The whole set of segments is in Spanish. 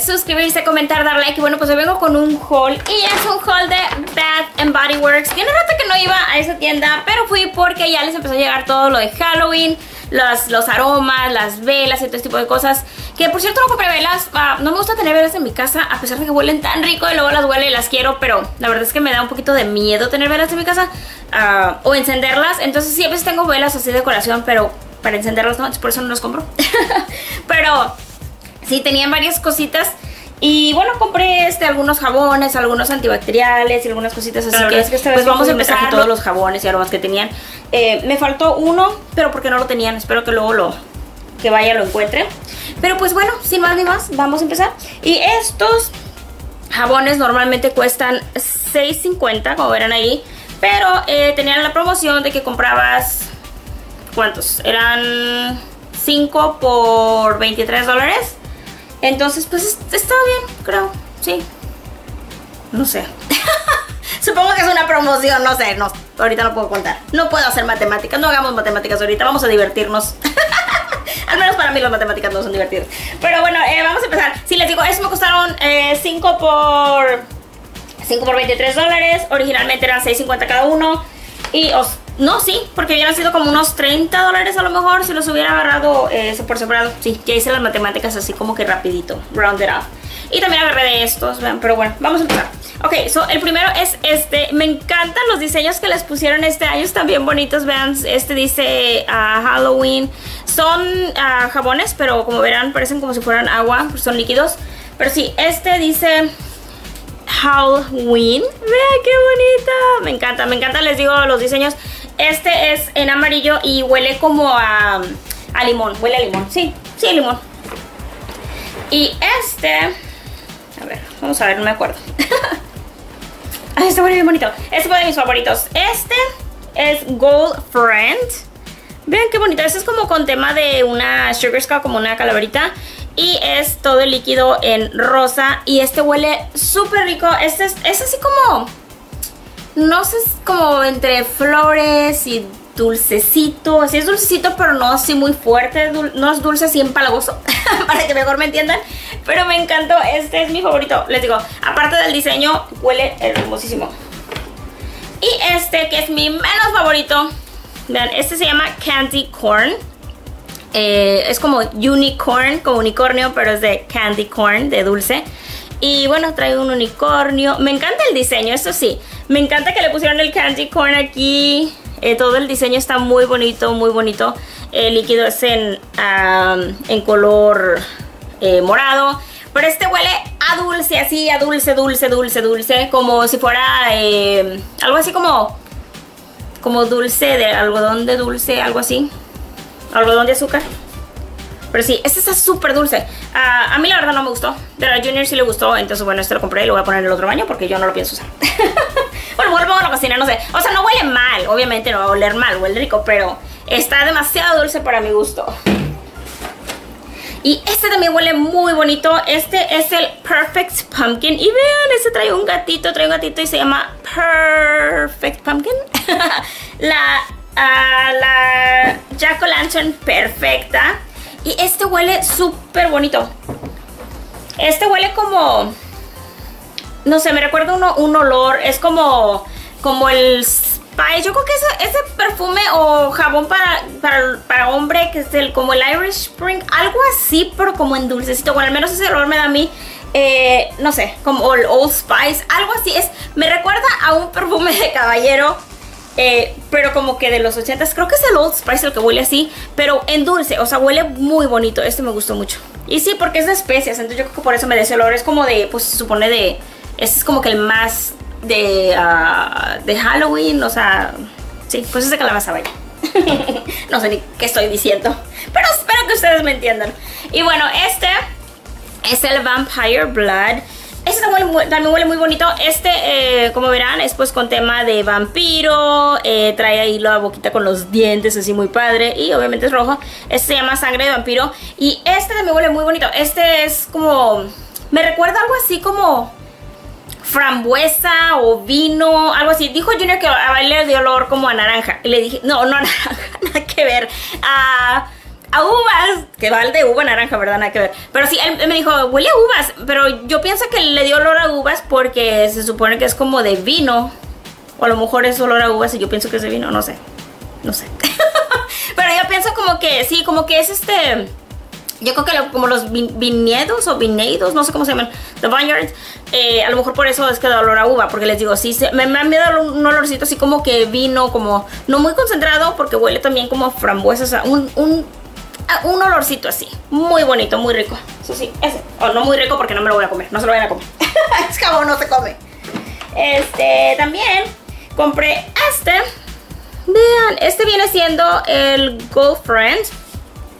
suscribirse, comentar, dar like. Y bueno, pues hoy vengo con un haul. Y es un haul de Bath and Body Works. Tiene rato que no iba a esa tienda, pero fui porque ya les empezó a llegar todo lo de Halloween. Los, los aromas, las velas y todo este tipo de cosas. Que por cierto no compré velas. Ah, no me gusta tener velas en mi casa, a pesar de que huelen tan rico y luego las huele y las quiero. Pero la verdad es que me da un poquito de miedo tener velas en mi casa ah, o encenderlas. Entonces sí, a veces tengo velas así de decoración, pero para encenderlas no, por eso no las compro. pero sí, tenían varias cositas. Y bueno, compré este, algunos jabones, algunos antibacteriales y algunas cositas así que, pues vamos a empezar con todos los jabones y aromas que tenían. Eh, me faltó uno, pero porque no lo tenían, espero que luego lo que vaya lo encuentre. Pero pues bueno, sin más ni más, vamos a empezar. Y estos jabones normalmente cuestan 6.50, como verán ahí. Pero eh, tenían la promoción de que comprabas... ¿Cuántos? Eran 5 por 23 dólares. Entonces, pues estaba bien, creo. Sí. No sé. Supongo que es una promoción, no sé, no, ahorita no puedo contar. No puedo hacer matemáticas, no hagamos matemáticas ahorita, vamos a divertirnos. Al menos para mí las matemáticas no son divertidas. Pero bueno, eh, vamos a empezar. Si les digo, eso me costaron 5 eh, por 5 por 23 dólares. Originalmente eran 6.50 cada uno. Y os no, sí, porque hubieran sido como unos 30 dólares a lo mejor si los hubiera agarrado eh, por separado. Sí, ya hice las matemáticas así como que rapidito, rounded up. Y también agarré de estos, pero bueno, vamos a empezar. Ok, so el primero es este. Me encantan los diseños que les pusieron este año, están bien bonitos, vean. Este dice uh, Halloween. Son uh, jabones, pero como verán parecen como si fueran agua, son líquidos. Pero sí, este dice Halloween. Vean qué bonito. Me encanta, me encanta, les digo los diseños. Este es en amarillo y huele como a, a limón. Huele a limón. Sí, sí, limón. Y este... A ver, vamos a ver, no me acuerdo. este huele bien bonito. Este fue de mis favoritos. Este es Gold Friend. Vean qué bonito. Este es como con tema de una Sugar Skull, como una calaverita. Y es todo líquido en rosa. Y este huele súper rico. Este es, es así como no sé, como entre flores y dulcecito, así es dulcecito pero no así muy fuerte, no es dulce así empalagoso, para que mejor me entiendan, pero me encantó, este es mi favorito, les digo, aparte del diseño, huele hermosísimo. Y este que es mi menos favorito, vean, este se llama Candy Corn, eh, es como unicorn, como unicornio, pero es de candy corn, de dulce. Y bueno, trae un unicornio. Me encanta el diseño, eso sí. Me encanta que le pusieron el candy corn aquí. Eh, todo el diseño está muy bonito, muy bonito. El líquido es en, en color eh, morado. Pero este huele a dulce, así, a dulce, dulce, dulce, dulce. Como si fuera algo así como, como dulce de algodón de dulce, algo así. Algodón de azúcar. Pero sí, este está súper dulce. Ah, a mí la verdad no me gustó. Pero a Junior sí le gustó. Entonces, bueno, este lo compré y lo voy a poner en el otro baño porque yo no lo pienso usar. bueno, vuelvo a la cocina, no sé. O sea, no huele mal. Obviamente no va a oler mal, huele rico. Pero está demasiado dulce para mi gusto. Y este también huele muy bonito. Este es el Perfect Pumpkin. Y vean, este trae un gatito, trae un gatito y se llama Perfect Pumpkin. la, uh, la Jack-O-Lantern perfecta. Y este huele súper bonito. Este huele como... No sé, me recuerda un olor. Es como, como el Spice. Yo creo que ese, ese perfume o jabón para, para, hombre, que es el, como el Irish Spring. Algo así, pero como en dulcecito. Bueno, al menos ese olor me da a mí. Eh, no sé, como el Old Spice. Algo así. es Me recuerda a un perfume de caballero eh, pero como que de los 80 creo que es el Old Spice el que huele así, pero en dulce, o sea, huele muy bonito, este me gustó mucho. Y sí, porque es de especias, entonces yo creo que por eso me da ese olor, es como de, pues se supone de, este es como que el más de, uh, de Halloween, o sea, sí, pues es de calabaza, vaya. no sé ni qué estoy diciendo, pero espero que ustedes me entiendan. Y bueno, este es el Vampire Blood. Este también huele, muy bonito. Este, eh, como verán, es pues con tema de vampiro. Eh, trae ahí la boquita con los dientes así muy padre. Y obviamente es rojo. Este se llama sangre de vampiro. Y este también huele muy bonito. Este es como... Me recuerda algo así como frambuesa o vino, algo así. Dijo Junior que a él le dio olor como a naranja. Y le dije, no, no naranja, nada que ver. A, a uvas, que va el de uva naranja, ¿verdad? Nada que ver. Pero sí, él, me dijo, huele a uvas, pero yo pienso que le dio olor a uvas porque se supone que es como de vino. O a lo mejor es olor a uvas y yo pienso que es de vino, no sé. No sé. pero yo pienso como que, sí, como que es este... Yo creo que como los viñedos o viñedos, no sé cómo se llaman, the vineyards, eh, a lo mejor por eso es que da olor a uva, porque les digo, sí, me, me han dado un olorcito así como que vino, como no muy concentrado, porque huele también como frambuesas, un, un un olorcito así. Muy bonito, muy rico. Eso sí, ese. O no muy rico porque no me lo voy a comer. No se lo vayan a comer. es como no se come. Este, también compré este. Vean, este viene siendo el Girlfriend.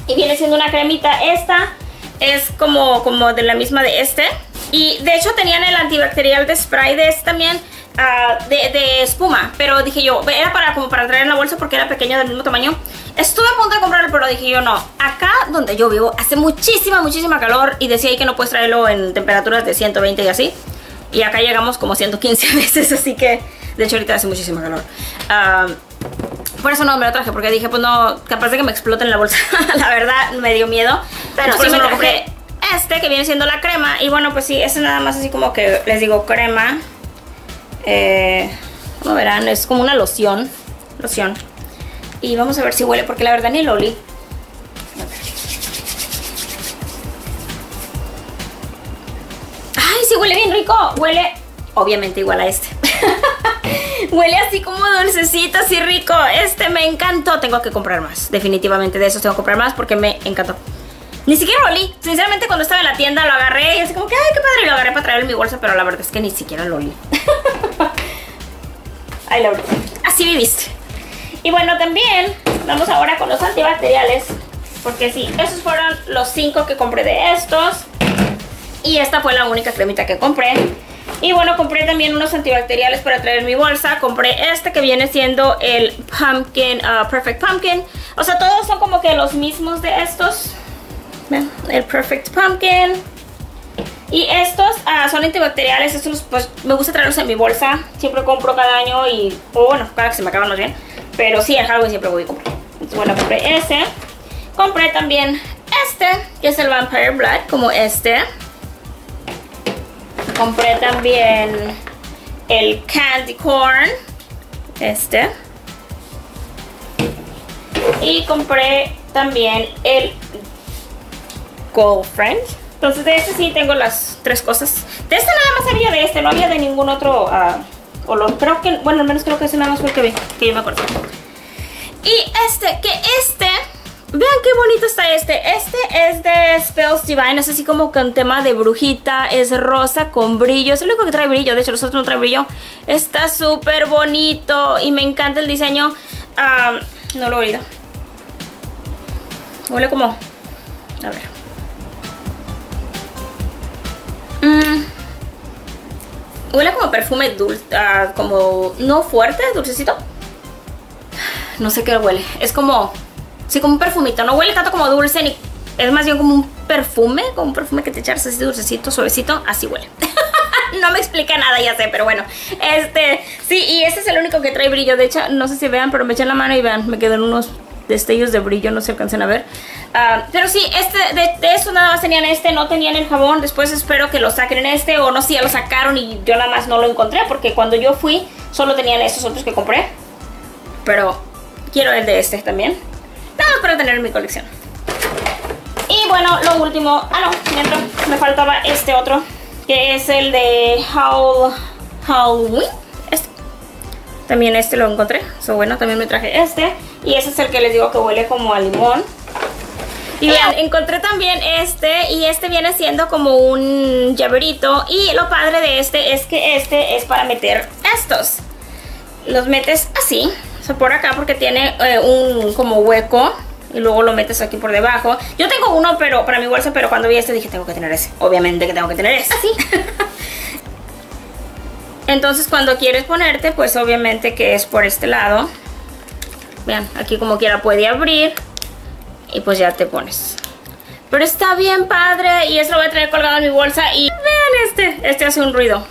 Y viene siendo una cremita. Esta es como, como de la misma de este. Y de hecho tenían el antibacterial de spray de este también. Ah, de, espuma, pero dije yo, era para como para traer en la bolsa porque era pequeña del mismo tamaño. Estuve a punto de comprarlo, pero dije yo no. Acá donde yo vivo hace muchísima, muchísima calor y decía ahí que no puedes traerlo en temperaturas de 120 y así. Y acá llegamos como 115 veces, así que de hecho ahorita hace muchísima calor. Ah, por eso no me lo traje, porque dije, pues no, capaz de que me explote en la bolsa. la verdad, me dio miedo. Pero sí me compré este, que viene siendo la crema. Y bueno, pues sí, es nada más así como que les digo crema. Eh, como verán, es como una loción. Loción. Y vamos a ver si huele, porque la verdad ni lo olí. ¡Ay, sí huele bien rico! Huele, obviamente, igual a este. huele así como dulcecito, así rico. Este me encantó. Tengo que comprar más. Definitivamente de esos tengo que comprar más porque me encantó. Ni siquiera lo olí. Sinceramente, cuando estaba en la tienda lo agarré y así como que, ay, qué padre. Y lo agarré para traer en mi bolsa, pero la verdad es que ni siquiera lo olí. ay, la verdad. Así viviste. Y bueno, también vamos ahora con los antibacteriales. Porque sí, esos fueron los cinco que compré de estos. Y esta fue la única cremita que compré. Y bueno, compré también unos antibacteriales para traer mi bolsa. Compré este que viene siendo el Pumpkin, uh, Perfect Pumpkin. O sea, todos son como que los mismos de estos el Perfect Pumpkin. Y estos ah, son antibacteriales, estos pues me gusta traerlos en mi bolsa. Siempre compro cada año y, o bueno, cada que se me acaban los bien. Pero sí, en Halloween siempre voy a comprar. Entonces, bueno, compré ese. Compré también este, que es el Vampire Blood, como este. Compré también el Candy Corn, este. Y compré también el Girlfriend. Entonces de este sí tengo las tres cosas. De este nada más había de este, no había de ningún otro uh, olor. Creo que, bueno, al menos creo que ese nada más fue que vi, que yo me acuerdo. Y este, que este, vean qué bonito está este. Este es de Spells Divine, es así como con tema de brujita, es rosa con brillo. Es el único que trae brillo, de hecho los otros no traen brillo. Está súper bonito y me encanta el diseño. Uh, no lo he oído. Huele como... A ver. Mm. Huele como perfume dulce, ah, como no fuerte, dulcecito. No sé qué huele. Es como, sí, como un perfumito. No huele tanto como dulce, ni es más bien como un perfume, como un perfume que te echas así dulcecito, suavecito. Así huele. no me explica nada, ya sé, pero bueno. Este, sí, y ese es el único que trae brillo. De hecho, no sé si vean, pero me eché la mano y vean, me quedan unos destellos de brillo, no se alcancen a ver. Ah, pero sí, este, de, eso nada más tenían este, no tenían el jabón. Después espero que lo saquen en este, o no sé, ya lo sacaron y yo nada más no lo encontré, porque cuando yo fui solo tenían estos otros que compré. Pero quiero el de este también. Nada más para tener en mi colección. Y bueno, lo último, ah no, mientras me faltaba este otro, que es el de Howl, Halloween. Este. También este lo encontré, so bueno, también me traje este. Y ese es el que les digo que huele como a limón. Y vean, encontré también este y este viene siendo como un llaverito y lo padre de este es que este es para meter estos. Los metes así, o sea, por acá porque tiene eh, un como hueco y luego lo metes aquí por debajo. Yo tengo uno pero para mi bolsa, pero cuando vi este dije tengo que tener ese. Obviamente que tengo que tener ese. Así. Entonces cuando quieres ponerte, pues obviamente que es por este lado. Vean, aquí como quiera puede abrir y pues ya te pones. Pero está bien padre y eso lo voy a tener colgado en mi bolsa y vean este, este hace un ruido.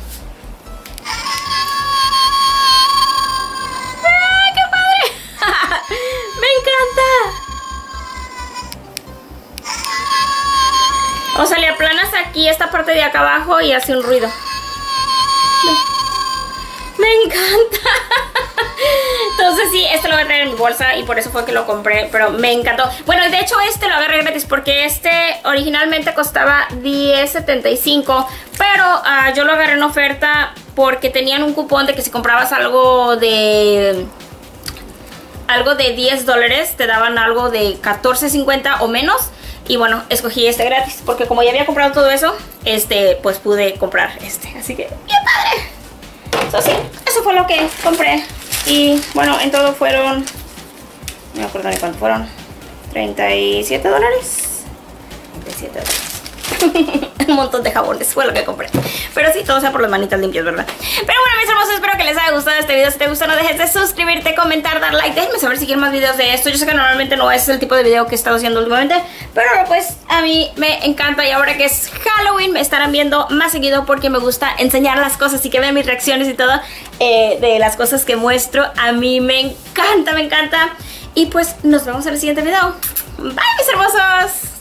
Qué padre! ¡Me encanta! O sea, le aplanas aquí esta parte de acá abajo y hace un ruido. ¡Me encanta! Sí, este lo voy a traer en mi bolsa y por eso fue que lo compré, pero me encantó. Bueno, de hecho este lo agarré gratis porque este originalmente costaba $10.75, pero ah, yo lo agarré en oferta porque tenían un cupón de que si comprabas algo de algo de 10 dólares te daban algo de 14.50 o menos y bueno, escogí este gratis porque como ya había comprado todo eso, este pues pude comprar este, así que bien padre. Eso sí, eso fue lo que compré y bueno, en todo fueron, no me acuerdo ni cuánto fueron, 37 dólares. 37 dólares. un montón de jabones, fue lo que compré. Pero sí, todo sea por las manitas limpias, ¿verdad? Pero bueno, mis hermosos, espero que les haya gustado este video. Si te gustó, no dejes de suscribirte, comentar, dar like. Déjenme saber si quieren más videos de esto. Yo sé que normalmente no es el tipo de video que he estado haciendo últimamente. Pero pues a mí me encanta. Y ahora que es Halloween, me estarán viendo más seguido porque me gusta enseñar las cosas y que vean mis reacciones y todo eh, de las cosas que muestro. A mí me encanta, me encanta. Y pues nos vemos en el siguiente video. Bye, mis hermosos.